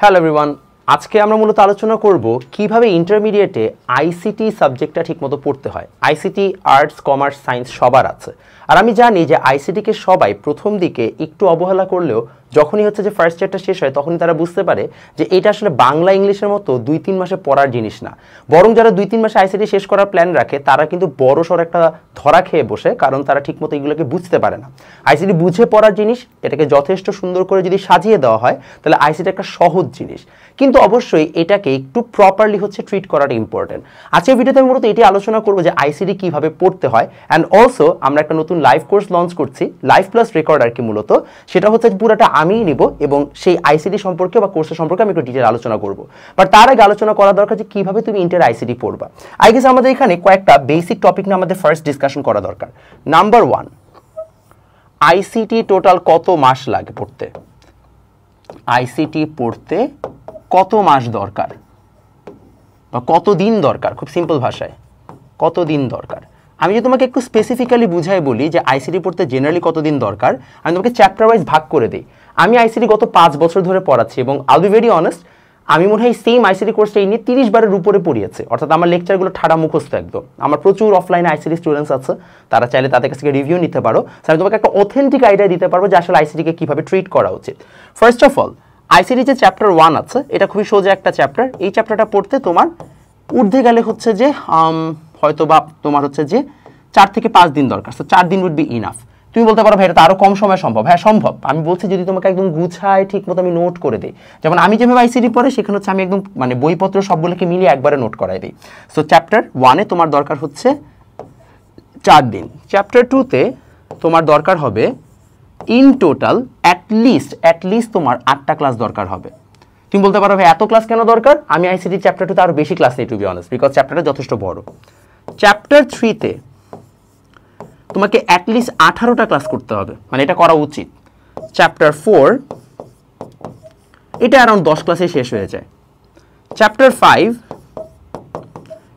Hello everyone আজকে আমরা মূলত আলোচনা করব কীভাবে ইন্টারমিডিয়েটে আইসিটি সাবজেক্টটা ঠিকমতো পড়তে হয়। আইসিটি আর্টস কমার্স সায়েন্স সবার আছে। আর আমি জানি যে আইসিটিকে সবাই প্রথম দিকে একটু অবহেলা করলেও যখনই হচ্ছে যে ফার্স্ট ইয়ারটা শেষ হয়, তখনই তারা বুঝতে পারে যে এটা আসলে বাংলা ইংলিশের মতো দুই, তিন মাসে পড়ার জিনিস না। বরং যারা দুই, তিন মাসে আইসিটি শেষ করার প্ল্যান রাখে, তারা কিন্তু বড় সড় একটা ধরা খেয়ে বসে, কারণ তারা ঠিকমতো এগুলোকে বুঝতে পারে না। আইসিটি বুঝে পড়ার জিনিস, এটাকে যথেষ্ট সুন্দর করে যদি সাজিয়ে দেওয়া হয়, তাহলে আইসিটি একটা সহজ জিনিস। কিন্তু অবশ্যই এটাকে একটু প্রপারলি হচ্ছে ট্রিট করাটা ইম্পর্টেন্ট আজকের ভিডিওতে আমি মূলত এটি আলোচনা করব যে আইসিডি কীভাবে পড়তে হয়। অ্যান্ড অলসো আমরা একটা নতুন লাইভ কোর্স লঞ্চ করছি লাইভ প্লাস রেকর্ড আর কি মূলত? সেটা হচ্ছে পুরোটা আমিই নিব এবং সেই আইসিডি সম্পর্কে বা কোর্সের সম্পর্কে আমি একটু ডিটেল আলোচনা করব। বাট তার আগে আলোচনা করা দরকার যে কীভাবে তুমি ইন্টার আইসিডি পড়বা। আই গেস আমাদের এখানে কয়েকটা বেসিক টপিক নিয়ে আমাদের ফার্স্ট ডিসকাশন করা দরকার। নাম্বার ওয়ান আইসিটি টোটাল কত মাস লাগে পড়তে? আইসিটি পড়তে কত মাস দরকার? বা কত দিন দরকার? খুব সিম্পল ভাষায়। কত দিন দরকার? আমি যদি তোমাকে একটু স্পেসিফিক্যালি বুঝাই বলি যে আইসিটি পড়তে জেনারেলি কতদিন দরকার, আমি তোমাকে চ্যাপ্টার ওয়াইজ ভাগ করে দিই। আমি আইসিটি গত পাঁচ বছর ধরে পড়াচ্ছি এবং আল বি ভেরি অনেস্ট আমি মনে হয় সেম আইসিটি কোর্সটা এই নিয়ে তিরিশ বারের উপরে পড়িয়েছে। অর্থাৎ আমার লেকচারগুলো ঠাড়া মুখস্থ একদম। আমার প্রচুর অফলাইনে আইসিটি স্টুডেন্টস আছে, তারা চাইলে তাদের কাছ থেকে রিভিউ নিতে পারো। আমি তোমাকে একটা অথেন্টিক আইডিয়া দিতে পারব যে আসলে আইসিটিকে কীভাবে ট্রিট করা উচিত। ফার্স্ট অফ অল আইসিটি যে চ্যাপ্টার ওয়ান আছে, এটা খুবই সোজা একটা চ্যাপ্টার এই চ্যাপ্টারটা পড়তে তোমার ঊর্ধ্বে গেলে হচ্ছে যে হয়তো বা তোমার হচ্ছে যে চার থেকে পাঁচ দিন দরকার। তো চার দিন উড বি ইনাফ তুমি বলতে পারো, ভাই, এটা আরও কম সময় সম্ভব। হ্যাঁ সম্ভব। আমি বলছি, যদি তোমাকে একদম গুছায় ঠিক মতো আমি নোট করে দিই। যেমন আমি যেভাবে আইসিডি পড়ে, সেখানে হচ্ছে আমি একদম মানে বইপত্র সবগুলোকে মিলিয়ে একবারে নোট করাই দিই। সো চ্যাপ্টার ওয়ানে তোমার দরকার হচ্ছে চার দিন। চ্যাপ্টার টুতে তোমার দরকার হবে ইন টোটাল অ্যাটলিস্ট অ্যাটলিস্ট তোমার আটটা ক্লাস দরকার হবে। তুমি বলতে পারো, ভাই, এত ক্লাস কেন দরকার? আমি আইসিডি চ্যাপ্টার টুতে আরও বেশি ক্লাস নেই টু বি অনেস্ট বিকজ চ্যাপ্টারটা যথেষ্ট বড়। চ্যাপ্টার থ্রিতে তোমাকে অ্যাটলিস্ট আঠারোটা ক্লাস করতে হবে। মানে এটা করা উচিত। চ্যাপ্টার ফোর এটা অ্যারাউন্ড দশ ক্লাসে শেষ হয়ে যায়। চ্যাপ্টার ফাইভ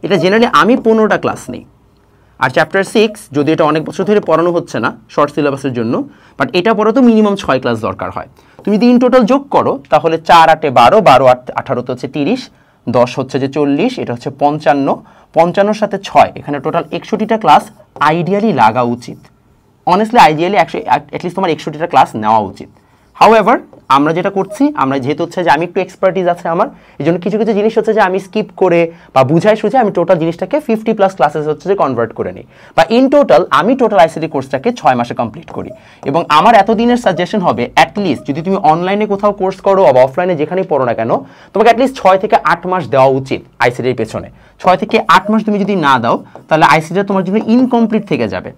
এটা জেনারেলি আমি পনেরোটা ক্লাস নেই। আর চ্যাপ্টার সিক্স যদি এটা অনেক বছর ধরে পড়ানো হচ্ছে না শর্ট সিলেবাসের জন্য বাট এটা পড়া তো মিনিমাম ছয় ক্লাস দরকার হয়। তুমি যদি ইন টোটাল যোগ করো, তাহলে চার আটে বারো বারো আট আঠারো তো হচ্ছে তিরিশ দশ হচ্ছে যে চল্লিশ, এটা হচ্ছে পঞ্চান্ন। পঞ্চান্নর সাথে ছয়, এখানে টোটাল একষট্টিটা ক্লাস আইডিয়ালি লাগা উচিত। অনেস্টলি আইডিয়ালি একশো অ্যাটলিস্ট তোমার একষট্টিটা ক্লাস নেওয়া উচিত। হাউ আমরা যেটা করছি, আমরা যেহেতু হচ্ছে যে আমি একটু এক্সপার্টিস আছে আমার এই জন্য কিছু কিছু জিনিস হচ্ছে যে আমি স্কিপ করে বা বুঝাই সুঝে আমি টোটাল জিনিসটাকে ফিফটি প্লাস ক্লাসেস হচ্ছে যে কনভার্ট করে নিই। বা ইন টোটাল আমি টোটাল আইসিডি কোর্সটাকে ছয় মাসে কমপ্লিট করি। এবং আমার এতদিনের সাজেশন হবে অ্যাটলিস্ট যদি তুমি অনলাইনে কোথাও কোর্স করো বা অফলাইনে যেখানেই পড়ো না কেন, তোমাকে অ্যাটলিস্ট ছয় থেকে আট মাস দেওয়া উচিত আইসিডির পেছনে। ছয় থেকে আট মাস তুমি যদি না দাও, তাহলে আইসিডিটা তোমার জন্য ইনকমপ্লিট থেকে যাবে।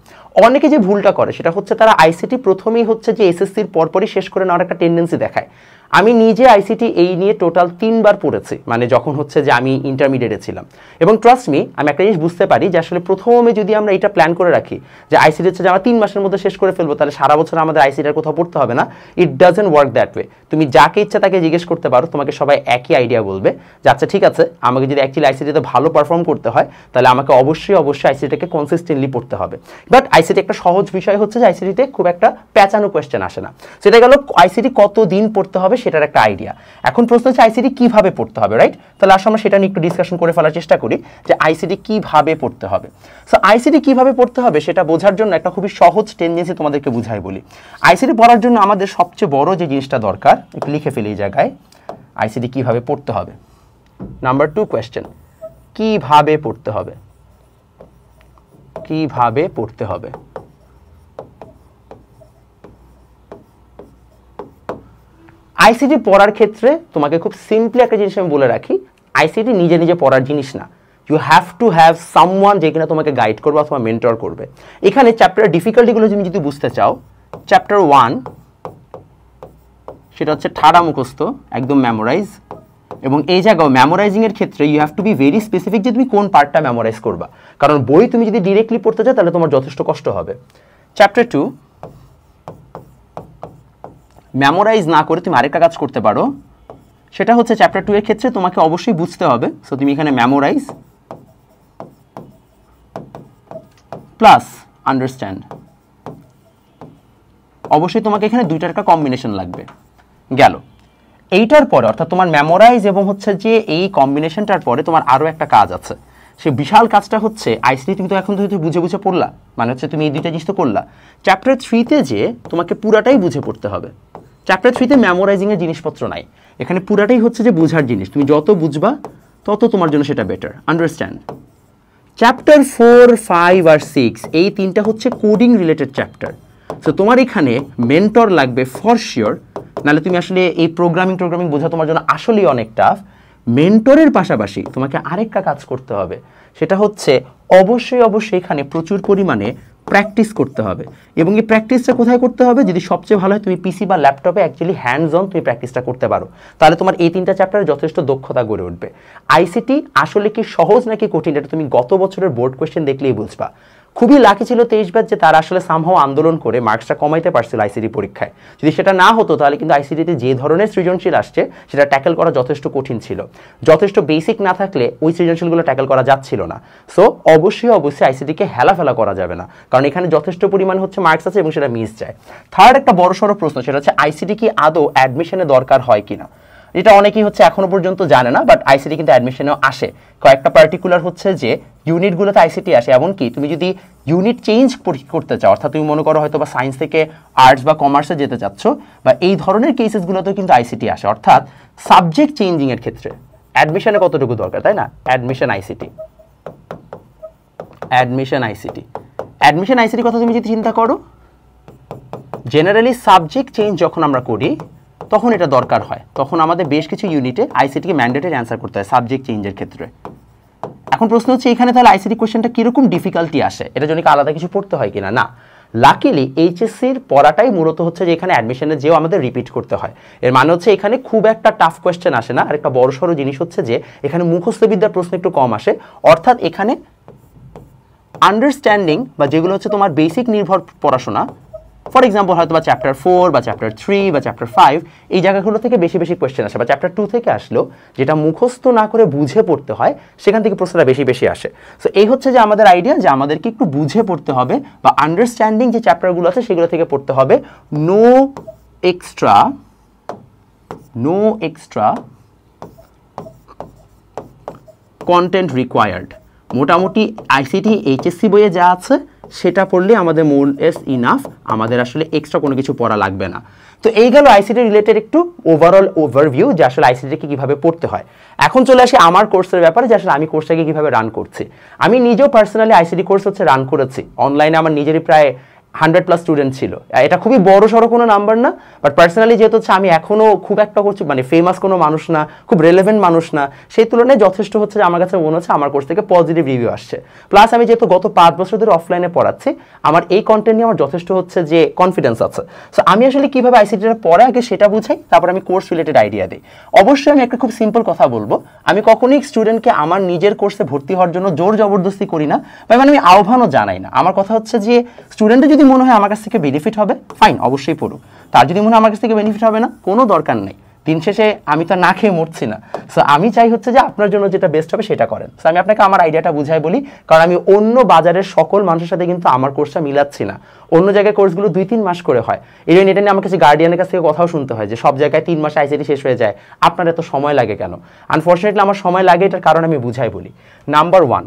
অনেকে যে ভুলটা করে, সেটা হচ্ছে তারা আইসিটি প্রথমেই হচ্ছে যে এসএসসির পরপরই শেষ করে নেওয়ার একটা টেন্ডেন্সি দেখায়। আমি নিজে আইসিটি এই নিয়ে টোটাল তিনবার পড়েছি মানে যখন হচ্ছে যে আমি ইন্টারমিডিয়েটে ছিলাম। এবং ট্রাস্ট মি আমি একটা জিনিস বুঝতে পারি যে আসলে প্রথমে যদি আমরা এটা প্ল্যান করে রাখি, যে আইসিটি হচ্ছে যে আমরা তিন মাসের মধ্যে শেষ করে ফেলব, তাহলে সারা বছর আমাদের আইসিটির কোথাও পড়তে হবে না। It doesn't work that way তুমি যাকে ইচ্ছা তাকে জিজ্ঞেস করতে পারো, তোমাকে সবাই একই আইডিয়া বলবে যে আচ্ছা ঠিক আছে, আমাকে যদি অ্যাকচুয়ালি আইসিটিতে ভালো পারফর্ম করতে হয়, তাহলে আমাকে অবশ্যই অবশ্যই আইসিটিকে কনসিস্টেন্টলি পড়তে হবে। বাট আইসিটি একটা সহজ বিষয় হচ্ছে যে আইসিটিতে খুব একটা প্যাচানো কোয়েশ্চেন আসে না। সেটা গেল আইসিটি কত দিন পড়তে হবে সেটার একটা আইডিয়া এখন প্রশ্ন হচ্ছে আইসিডি কীভাবে পড়তে হবে রাইট তাহলে আসলে আমরা সেটা নিয়ে একটু ডিসকাশন করে ফেলার চেষ্টা করি যে আইসিডি কীভাবে পড়তে হবে। সো আইসিডি কীভাবে পড়তে হবে সেটা বোঝার জন্য একটা খুবই সহজ টেন্ডেন্সি তোমাদেরকে বুঝাই বলি। আইসিডি পড়ার জন্য আমাদের সবচেয়ে বড় যে জিনিসটা দরকার, একটু লিখে ফেলি এই জায়গায় আইসিডি কীভাবে পড়তে হবে। নাম্বার টু কোয়েশ্চেন কীভাবে পড়তে হবে? কীভাবে পড়তে হবে? আইসিটি পড়ার ক্ষেত্রে তোমাকে খুব সিম্পলি একটা জিনিস আমি বলে রাখি আইসিটি নিজে নিজে পড়ার জিনিস না। You have to have someone যে কিনা তোমাকে গাইড করবে অথবা মেন্টর করবে। এখানে চ্যাপ্টার ডিফিকাল্টিগুলো তুমি যদি বুঝতে চাও চ্যাপ্টার ওয়ান সেটা হচ্ছে ঠাড়া মুখস্থ, একদম মেমোরাইজ এবং এই জায়গাও মেমোরাইজিংয়ের ক্ষেত্রে you have to be very specific যে তুমি কোন পার্টটা মেমোরাইজ করবা। কারণ বই তুমি যদি ডিরেক্টলি পড়তে চাও তাহলে তোমার যথেষ্ট কষ্ট হবে। চ্যাপ্টার টু মেমোরাইজ না করে তুমি আরেকটা কাজ করতে পারো। সেটা হচ্ছে চ্যাপ্টার টু এর ক্ষেত্রে তোমাকে অবশ্যই বুঝতে হবে। সো তুমি এখানে মেমোরাইজ প্লাস আন্ডারস্ট্যান্ড অবশ্যই তোমাকে এখানে দুইটার একটা কম্বিনেশন লাগবে। গেল। এইটার পরে, অর্থাৎ তোমার মেমোরাইজ এবং হচ্ছে যে এই কম্বিনেশনটার পরে তোমার আরও একটা কাজ আছে। সে বিশাল কাজটা হচ্ছে আইসিটি তুমি তো এখন তুমি বুঝে বুঝে পড়লা। মানে হচ্ছে তুমি এই দুইটা জিনিস তো করলা। চ্যাপ্টার থ্রিতে যে তোমাকে পুরাটাই বুঝে পড়তে হবে। চ্যাপ্টার থ্রিতে মেমোরাইজিংয়ের জিনিসপত্র নাই। এখানে পুরাটাই হচ্ছে যে বোঝার জিনিস। তুমি যত বুঝবা, তত তোমার জন্য সেটা better understand chapter four five আর সিক্স এই তিনটা হচ্ছে কোডিং রিলেটেড চ্যাপ্টার সো তোমার এখানে মেন্টর লাগবে ফর শিওর নাহলে তুমি আসলে এই প্রোগ্রামিং টোগ্রামিং বোঝা তোমার জন্য আসলেই অনেক টাফ মেন্টরের পাশাপাশি তোমাকে আরেকটা কাজ করতে হবে। সেটা হচ্ছে অবশ্যই অবশ্যই এখানে প্রচুর পরিমাণে প্র্যাকটিস করতে হবে। এবং এই প্র্যাকটিসটা কোথায় করতে হবে? যদি সবচেয়ে ভালো হয়, তুমি পিসি বা ল্যাপটপে অ্যাকচুয়ালি হ্যান্ডস অন তুমি প্র্যাকটিসটা করতে পারো। তাহলে তোমার এই তিনটা চ্যাপ্টারে যথেষ্ট দক্ষতা গড়ে উঠবে। আইসিটি আসলে কি সহজ নাকি কঠিন? এটা তুমি গত বছরের বোর্ড কোয়েশ্চেন দেখলেই বুঝবা। খুবই লাকি ছিল তেইশ ব্যাচ যে তারা আসলে সামহাও আন্দোলন করে মার্কসটা কমাইতে পারছিল আইসিডি পরীক্ষায়। যদি সেটা না হতো, তাহলে কিন্তু আইসিডিতে যে ধরনের সৃজনশীল আসছে, সেটা ট্যাকেল করা যথেষ্ট কঠিন ছিল। যথেষ্ট বেসিক না থাকলে ওই সৃজনশীলগুলো ট্যাকেল করা যাচ্ছিল না। সো অবশ্যই অবশ্যই আইসিডিকে হেলাফেলা করা যাবে না। কারণ এখানে যথেষ্ট পরিমাণ হচ্ছে মার্কস আছে এবং সেটা মিস যায়। থার্ড একটা বড় সড়ো প্রশ্ন, সেটা হচ্ছে আইসিডি কি আদৌ অ্যাডমিশনে দরকার হয় কিনা? যেটা অনেকেই হচ্ছে এখনও পর্যন্ত জানে না বাট আইসিটি কিন্তু অ্যাডমিশনেও আসে। কয়েকটা পার্টিকুলার হচ্ছে যে ইউনিটগুলোতে আইসিটি আসে, এমনকি তুমি যদি ইউনিট চেঞ্জ করতে চাও, অর্থাৎ তুমি মনে করো হয়তো বা সায়েন্স থেকে আর্টস বা কমার্সে যেতে চাচ্ছ, বা এই ধরনের কেসেসগুলোতেও কিন্তু আইসিটি আসে, অর্থাৎ সাবজেক্ট চেঞ্জিংয়ের ক্ষেত্রে। অ্যাডমিশনে কতটুকু দরকার, তাই না? Admission ICT admission ICT admission ICT কথা তুমি যদি চিন্তা করো জেনারেলি সাবজেক্ট চেঞ্জ যখন আমরা করি তখন এটা দরকার হয়। তখন আমাদের বেশ কিছু ইউনিটে আইসিটিকে ম্যান্ডেটেড অ্যান্সার করতে হয় সাবজেক্ট চেঞ্জের ক্ষেত্রে। এখন প্রশ্ন হচ্ছে, এখানে তাহলে আইসিটি কোয়েশ্চেনটা কীরকম ডিফিকাল্টি আসে? এটা জন্য আলাদা কিছু পড়তে হয় কিনা? না। লাকিলি এইচএসসির পড়াটাই মূলত হচ্ছে যে এখানে অ্যাডমিশনে যেও আমাদের রিপিট করতে হয়। এর মানে হচ্ছে এখানে খুব একটা টাফ কোয়েশ্চেন আসে না। আর একটা বড় সড়ো জিনিস হচ্ছে যে, এখানে মুখস্থ বিদ্যার প্রশ্ন একটু কম আসে। অর্থাৎ এখানে আন্ডারস্ট্যান্ডিং বা যেগুলো হচ্ছে তোমার বেসিক নির্ভর পড়াশোনা ফর এক্সাম্পল হয়তো বা চ্যাপ্টার ফোর বা চ্যাপ্টার থ্রি বা চ্যাপ্টার ফাইভ এই জায়গাগুলো থেকে বেশি বেশি কোয়েশ্চেন আসে বা চ্যাপ্টার টু থেকে আসলো, যেটা মুখস্থ না করে বুঝে পড়তে হয়, সেখান থেকে প্রশ্নটা বেশি বেশি আসে। সো এই হচ্ছে যে আমাদের আইডিয়া যে আমাদেরকে একটু বুঝে পড়তে হবে বা আন্ডারস্ট্যান্ডিং যে চ্যাপ্টারগুলো আছে, সেগুলো থেকে পড়তে হবে। No extra no extra content required মোটামুটি আইসিটি এইচএসসি বইয়ে যা আছে সেটা পড়লে আমাদের মোর এস ইনাফ আমাদের আসলে এক্সট্রা কোনো কিছু পড়া লাগবে না। তো এই গেল আইসিটি রিলেটেড একটু ওভারঅল ওভারভিউ যে আসলে আইসিটিকে কীভাবে পড়তে হয়। এখন চলে আসি আমার কোর্সের ব্যাপারে যে আসলে আমি কোর্সটাকে কীভাবে রান করছি। আমি নিজেও পার্সোনালি আইসিটি কোর্স হচ্ছে রান করেছি। অনলাইনে আমার নিজেরই প্রায় হান্ড্রেড প্লাস স্টুডেন্ট ছিল। এটা খুবই বড় সড়ো কোনো নাম্বার না বাট পার্সোনালি যেহেতু হচ্ছে আমি এখনও খুব একটা করছি মানে ফেমাস কোনো মানুষ না, খুব রেলেভেন্ট মানুষ না, সেই তুলনায় যথেষ্ট হচ্ছে যে আমার কাছে মনে হচ্ছে আমার কোর্স থেকে পজিটিভ রিভিউ আসছে। প্লাস আমি যেহেতু গত পাঁচ বছর ধরে অফলাইনে পড়াচ্ছি, আমার এই কন্টেন্ট নিয়ে আমার যথেষ্ট হচ্ছে যে কনফিডেন্স আছে। সো আমি আসলে কীভাবে আইসিটিটা পড়ে আগে সেটা বুঝাই, তারপর আমি কোর্স রিলেটেড আইডিয়া দিই। অবশ্যই আমি একটা খুব সিম্পল কথা বলব, আমি কখনোই স্টুডেন্টকে আমার নিজের কোর্সে ভর্তি হওয়ার জন্য জোর জবরদস্তি করি না মানে আমি আহ্বানও জানাই না। আমার কথা হচ্ছে যে স্টুডেন্টের যদি মনে হয় আমার কাছ থেকে বেনিফিট হবে ফাইন অবশ্যই পড়ুক। তার যদি মনে হয় আমার কাছ থেকে বেনিফিট হবে না, কোনো দরকার নেই। দিন শেষে আমি তো না খেয়ে মরছি না। সো আমি চাই হচ্ছে যে আপনার জন্য যেটা বেস্ট হবে সেটা করেন। সো আমি আপনাকে আমার আইডিয়াটা বুঝাই বলি, কারণ আমি অন্য বাজারের সকল মানুষের সাথে কিন্তু আমার কোর্সটা মিলাচ্ছি না। অন্য জায়গায় কোর্সগুলো দুই তিন মাস করে হয়। এই জন্য এটা নিয়ে আমার কাছে গার্ডিয়ানের কাছ থেকে কথাও শুনতে হয় যে, সব জায়গায় তিন মাসে আইসিটি শেষ হয়ে যায়। আপনার এত সময় লাগে কেন? আনফর্চুনেটলি আমার সময় লাগে এটার কারণ আমি বুঝাই বলি। নাম্বার ওয়ান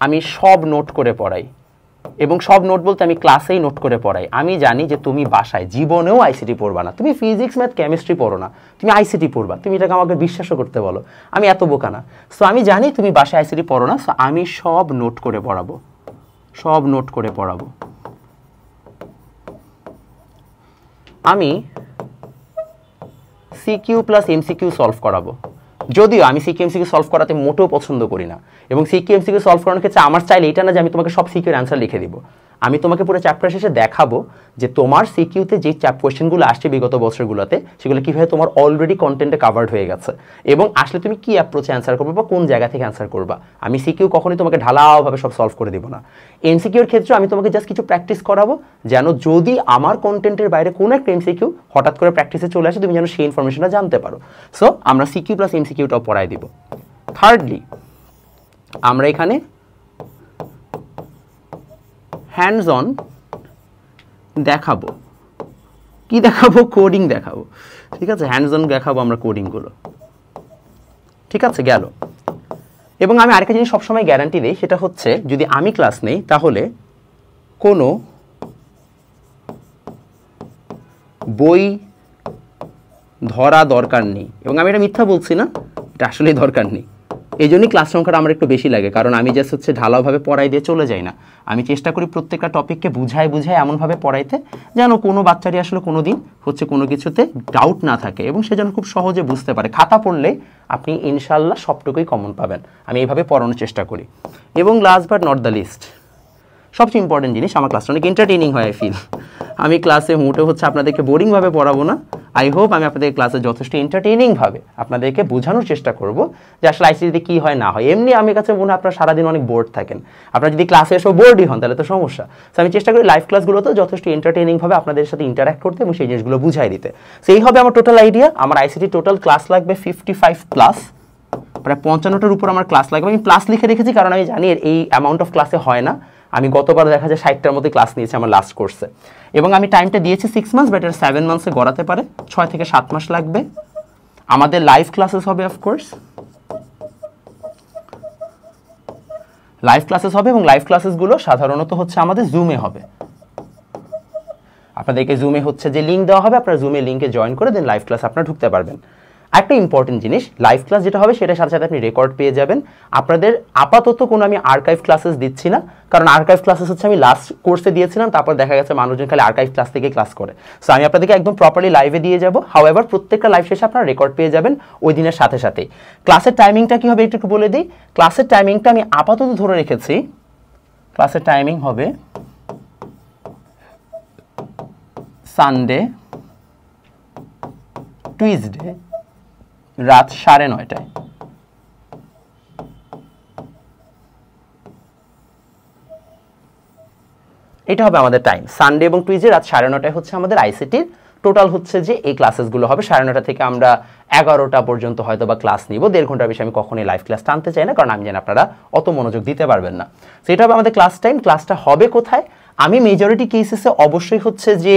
আমি সব নোট করে পড়াই। এবং সব নোট বলতে আমি ক্লাসেই নোট করে পড়াই। আমি জানি যে তুমি বাসায়, জীবনেও আইসিটি পড়বা না। তুমি ফিজিক্স ম্যাথ কেমিস্ট্রি পড়ো না। তুমি আইসিটি পড়বা। তুমি এটাকে আমাকে বিশ্বাসও করতে বলো। আমি এত বোকা না। সো আমি জানি তুমি বাসায় আইসিটি পড়ো না। সো আমি সব নোট করে পড়াবো। সব নোট করে পড়াবো। আমি সিকিউ প্লাস এমসিকিউ সলভ করাবো। যদিও আমি সিকিউ এমসিকিউ সলভ করাতে মোটেও পছন্দ করি না। এবং সিকিউ এমসিকিউ সলভ করানোর ক্ষেত্রে আমার চাইলে এটা না যে আমি তোমাকে সব সিকিউর অ্যান্সার লিখে দিব। আমি তোমাকে পুরো চ্যাপ্টার শেষে দেখাবো যে তোমার সিকিউতে যে চ্যাপ কোয়েশ্চেনগুলো আসছে বিগত বছরগুলোতে, সেগুলো কীভাবে তোমার অলরেডি কন্টেন্টে কাভার্ড হয়ে গেছে। এবং আসলে তুমি কি অ্যাপ্রোচে অ্যান্সার করবে বা কোন জায়গা থেকে অ্যান্সার করবা? আমি সিকিউ কখনোই তোমাকে ঢালাওভাবে সব সলভ করে দিব না। এমসিকিউর ক্ষেত্রে আমি তোমাকে জাস্ট কিছু প্র্যাকটিস করাবো, যেন যদি আমার কন্টেন্টের বাইরে কোনো একটা এমসিকিউ হঠাৎ করে প্র্যাকটিসে চলে আসে, তুমি যেন সেই ইনফরমেশনটা জানতে পারো। সো আমরা সিকিউ প্লাস এমসিকিউটাও পড়াই দিব। থার্ডলি আমরা এখানে হ্যান্ডস অন দেখাবো। কি দেখাবো? কোডিং দেখাবো। ঠিক আছে? হ্যান্ডস অন দেখাবো আমরা কোডিংগুলো ঠিক আছে? গেল। এবং আমি আরেকটা জিনিস সবসময় গ্যারান্টি দিই, সেটা হচ্ছে যদি আমি ক্লাস নেই, তাহলে কোনো বই ধরা দরকার নেই। এবং আমি এটা মিথ্যা বলছি না, এটা আসলেই দরকার নেই। এই জন্যই ক্লাস সংখ্যাটা আমার একটু বেশি লাগে, কারণ আমি জাস্ট হচ্ছে ঢালাওভাবে পড়াই দিয়ে চলে যাই না। আমি চেষ্টা করি প্রত্যেকটা টপিককে বুঝায় বুঝায় এমনভাবে পড়াইতে, যেন কোনো বাচ্চারই আসলে কোনো দিন হচ্ছে কোনো কিছুতে ডাউট না থাকে এবং সে যেন খুব সহজে বুঝতে পারে। খাতা পড়লে আপনি ইনশাল্লাহ সবটুকুই কমন পাবেন। আমি এইভাবে পড়ানোর চেষ্টা করি। এবং last but not the least সবচেয়ে ইম্পর্টেন্ট জিনিস, আমার ক্লাসটা অনেক এন্টারটেনিং হয় আই ফিল আমি ক্লাসে মোটে হচ্ছে আপনাদেরকে বোরিংভাবে পড়াবো না। আই হোপ আমি আপনাদের ক্লাসে যথেষ্ট এন্টারটেইনিংভাবে আপনাদেরকে বোঝানোর চেষ্টা করব যে আসলে আইসিটিতে কী হয়, না হয়। এমনি আমি কাছে মনে হয় আপনারা সারাদিন অনেক বোর্ড থাকেন। আপনারা যদি ক্লাসে এসেও বোর্ডই হন, তাহলে তো সমস্যা। সো আমি চেষ্টা করি লাইভ ক্লাসগুলোতে যথেষ্ট এন্টারটেইনিংভাবে আপনাদের সাথে ইন্টারাক্ট করতে এবং সেই জিনিসগুলো বুঝাই দিতে। সেই হবে আমার টোটাল আইডিয়া আমার আইসিটি টোটাল ক্লাস লাগবে ফিফটি ফাইভ প্লাস প্রায় পঞ্চান্নটার উপর আমার ক্লাস লাগবে। আমি প্লাস লিখে রেখেছি কারণ আমি জানি এই অ্যামাউন্ট অফ ক্লাসে হয় না। আমি গতবার দেখা যায় ষাটটার মধ্যে ক্লাস নিয়েছি আমার লাস্ট কোর্সে এবং আমি টাইমটা দিয়েছি সিক্স মান্থস বাট এটা সেভেন মান্থসে গড়াতে পারে। ছয় থেকে সাত মাস লাগবে। আমাদের লাইভ ক্লাসেস হবে অফকোর্স লাইভ ক্লাসেস হবে এবং লাইভ ক্লাসেসগুলো সাধারণত হচ্ছে আমাদের জুমে হবে। আপনাদেরকে জুমে হচ্ছে যে লিঙ্ক দেওয়া হবে, আপনারা জুমে লিঙ্কে জয়েন করে দেন লাইভ ক্লাস আপনারা ঢুকতে পারবেন। একটা ইম্পর্টেন্ট জিনিস লাইভ ক্লাস যেটা হবে সেটার সাথে সাথে আপনি রেকর্ড পেয়ে যাবেন। আপনাদের আপাতত কোনো আমি আর্কাইভ ক্লাসেস দিচ্ছি না, কারণ আর্কাইভ ক্লাসেস হচ্ছে আমি লাস্ট কোর্সে দিয়েছিলাম, তারপর দেখা গেছে মানুষজন খালি আর্কাইভ ক্লাস থেকে ক্লাস করে। সো আমি আপনাদেরকে একদম প্রপারলি লাইভে দিয়ে যাব। হাউ এভার প্রত্যেকটা লাইভ শেষে আপনারা রেকর্ড পেয়ে যাবেন ওই দিনের সাথে সাথে ক্লাসের টাইমিংটা কী হবে একটু বলে দিই? ক্লাসের টাইমিংটা আমি আপাতত ধরে রেখেছি। ক্লাসের টাইমিং হবে সানডে টুইসডে রাত সাড়ে নয়টায়। এটা হবে আমাদের টাইম সানডে এবং টুইজে রাত সাড়ে নটায় হচ্ছে আমাদের আইসিটির টোটাল হচ্ছে যে এই ক্লাসেসগুলো হবে। সাড়ে নটা থেকে আমরা এগারোটা পর্যন্ত হয়তো বা ক্লাস নিব। দেড় ঘণ্টার বেশি আমি কখনোই লাইভ ক্লাস টানতে চাই না, কারণ আমি জানি আপনারা অত মনোযোগ দিতে পারবেন না। সেটা হবে আমাদের ক্লাস টাইম ক্লাসটা হবে কোথায়? আমি মেজরিটি কেসেসে অবশ্যই হচ্ছে যে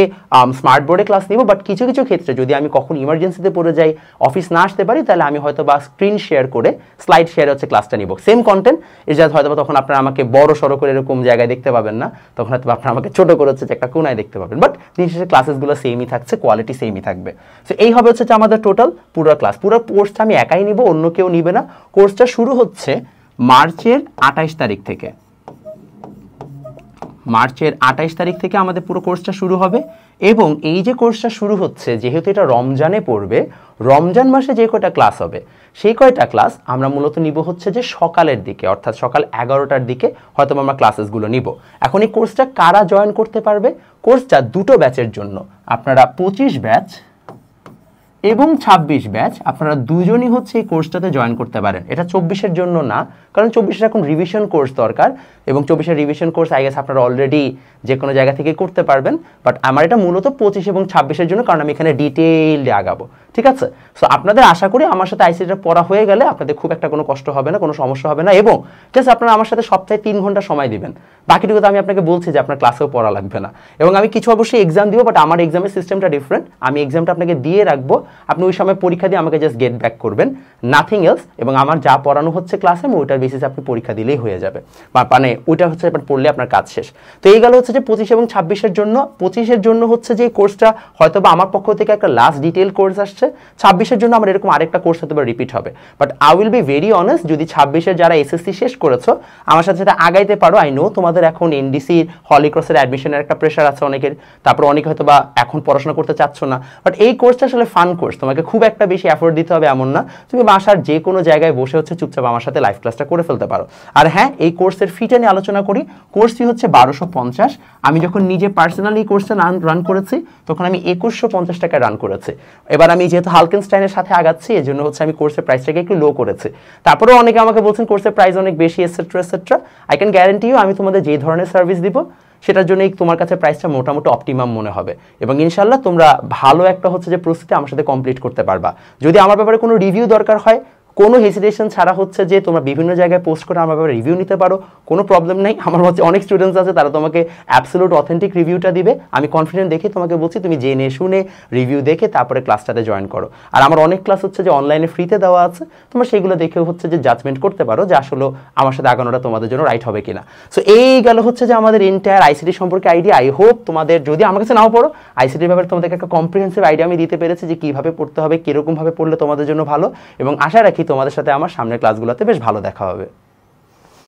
স্মার্ট বোর্ডে ক্লাস নিব বাট কিছু কিছু ক্ষেত্রে যদি আমি কখন ইমার্জেন্সিতে পড়ে যাই অফিস না আসতে পারি, তাহলে আমি হয়তো বা স্ক্রিন শেয়ার করে স্লাইড শেয়ার হচ্ছে ক্লাসটা নিব। সেম কন্টেন্ট এর যাতে হয়তো তখন আপনারা আমাকে বড় সড়ো করে এরকম জায়গায় দেখতে পাবেন না, তখন হয়তো আপনারা আমাকে ছোট করে হচ্ছে যে একটা কোনায় দেখতে পাবেন। বাট দিন শেষে ক্লাসেসগুলো সেমই থাকছে কোয়ালিটি সেমই থাকবে। সো এই হবে হচ্ছে আমাদের টোটাল পুরো ক্লাস পুরো কোর্সটা আমি একাই নিব, অন্য কেউ নিবে না। কোর্সটা শুরু হচ্ছে মার্চের আঠাইশ তারিখ থেকে। মার্চের আঠাইশ তারিখ থেকে আমাদের পুরো কোর্সটা শুরু হবে। এবং এই যে কোর্সটা শুরু হচ্ছে, যেহেতু এটা রমজানে পড়বে, রমজান মাসে যে কয়টা ক্লাস হবে, সেই কয়টা ক্লাস আমরা মূলত নিব হচ্ছে যে সকালের দিকে, অর্থাৎ সকাল এগারোটার দিকে হয়তো আমরা ক্লাসেসগুলো নিব। এখন এই কোর্সটা কারা জয়েন করতে পারবে? কোর্সটা দুটো ব্যাচের জন্য। আপনারা পঁচিশ ব্যাচ এবং ২৬ ব্যাচ আপনারা দুজনই হচ্ছে এই কোর্সটাতে জয়েন করতে পারেন। এটা চব্বিশের জন্য না, কারণ চব্বিশের এখন রিভিশন কোর্স দরকার এবং চব্বিশের রিভিশন কোর্স আই গেস আপনারা অলরেডি যে কোনো জায়গা থেকে করতে পারবেন বাট আমার এটা মূলত পঁচিশ এবং ছাব্বিশের জন্য, কারণ আমি এখানে ডিটেইলডে আগাবো। ঠিক আছে? সো আপনাদের আশা করি আমার সাথে আইসিটা পড়া হয়ে গেলে আপনাদের খুব একটা কোনো কষ্ট হবে না, কোনো সমস্যা হবে না এবং জাস্ট আপনারা আমার সাথে সপ্তাহে তিন ঘণ্টা সময় দিবেন। বাকিটুকু তো আমি আপনাকে বলছি যে আপনার ক্লাসেও পড়া লাগবে না। এবং আমি কিছু অবশ্যই এক্সাম দিব বাট আমার এক্সামের সিস্টেমটা ডিফারেন্ট আমি এক্সামটা আপনাকে দিয়ে রাখব। আপনি ওই সময় পরীক্ষা দিয়ে আমাকে জাস্ট গেট ব্যাক করবেন। নাথিং এলস এবং আমার যা পড়ানো হচ্ছে ক্লাসে আমি ওইটার বেসিসে আপনি পরীক্ষা দিলেই হয়ে যাবে। মানে ওইটা হচ্ছে আপনার পড়লে আপনার কাজ শেষ। তো এই গেল হচ্ছে যে পঁচিশ এবং ছাব্বিশের জন্য। পঁচিশের জন্য হচ্ছে যে কোর্সটা হয়তো বা আমার পক্ষ থেকে একটা লাস্ট ডিটেল কোর্স আসছে। ছাব্বিশের জন্য আমার এরকম আরেকটা কোর্স হয়তো বা রিপিট হবে। But I will be very honest যদি ছাব্বিশের যারা এসএসসি শেষ করেছ, আমার সাথে সাথে আগাইতে পারো। আই নো তোমাদের এখন এনডিসির হলিক্রসের অ্যাডমিশনের একটা প্রেশার আছে অনেকের। তারপর অনেকে হয়তো বা এখন পড়াশোনা করতে চাচ্ছ না। বাট এই কোর্সটা আসলে ফান কোর্স তোমাকে খুব একটা বেশি অ্যাফোর্ড দিতে হবে এমন না। তুমি বাসার যে কোনো জায়গায় বসে হচ্ছে চুপচাপ আমার সাথে লাইভ ক্লাসটা করে ফেলতে পারো। আর হ্যাঁ এই কোর্সের ফিটা নিয়ে আলোচনা করি। কোর্স ফি হচ্ছে বারোশো পঞ্চাশ। আমি যখন নিজে পার্সোনালি কোর্সটা রান করেছি, তখন আমি একুশশো পঞ্চাশ টাকা রান করেছি। এবার আমি যেহেতু হালকেনস্টাইনের সাথে আগাচ্ছি এই জন্য হচ্ছে আমি কোর্সের প্রাইসটাকে একটু লো করেছি। তারপরেও অনেকে আমাকে বলছেন কোর্সের প্রাইস অনেক বেশি etcetera etcetera I can guarantee you আমি তোমাদের যে ধরনের সার্ভিস দিব সেটার জন্যই তোমার কাছে প্রাইসটা মোটামুটি অপটিমাম মনে হবে। এবং ইনশাল্লাহ তোমরা ভালো একটা হচ্ছে যে প্রস্তুতি আমার সাথে কমপ্লিট করতে পারবা। যদি আমার ব্যাপারে কোনো রিভিউ দরকার হয় কোনো হেসিটেশন ছাড়া হচ্ছে যে তোমরা বিভিন্ন জায়গায় পোস্ট করে আমার ব্যাপারে রিভিউ নিতে পারো, কোনো প্রবলেম নেই। আমার হচ্ছে অনেক স্টুডেন্টস আছে, তারা তোমাকে অ্যাবসোলুট অথেন্টিক রিভিউটা দিবে। আমি কনফিডেন্ট দেখে তোমাকে বলছি, তুমি জেনে শুনে রিভিউ দেখে তারপরে ক্লাসটাতে জয়েন করো। আর আমার অনেক ক্লাস হচ্ছে যে অনলাইনে ফ্রিতে দেওয়া আছে, তোমরা সেগুলো দেখে হচ্ছে যে জাজমেন্ট করতে পারো যে আসলে আমার সাথে আগানোটা তোমাদের জন্য রাইট হবে কিনা। সো এই গেল হচ্ছে যে আমাদের এন্টায়ার আইসিটি সম্পর্কে আইডিয়া আই হোপ তোমাদের, যদি আমার কাছে নাও পড়ো আইসিটির ব্যাপারে তোমাদেরকে একটা কম্প্রিহেন্সিভ আইডিয়া আমি দিতে পেরেছি যে কীভাবে পড়তে হবে, কীরকমভাবে পড়লে তোমাদের জন্য ভালো। এবং আশা রাখি তোমাদের সাথে আমার সামনের ক্লাসগুলোতে বেশ ভালো দেখা হবে।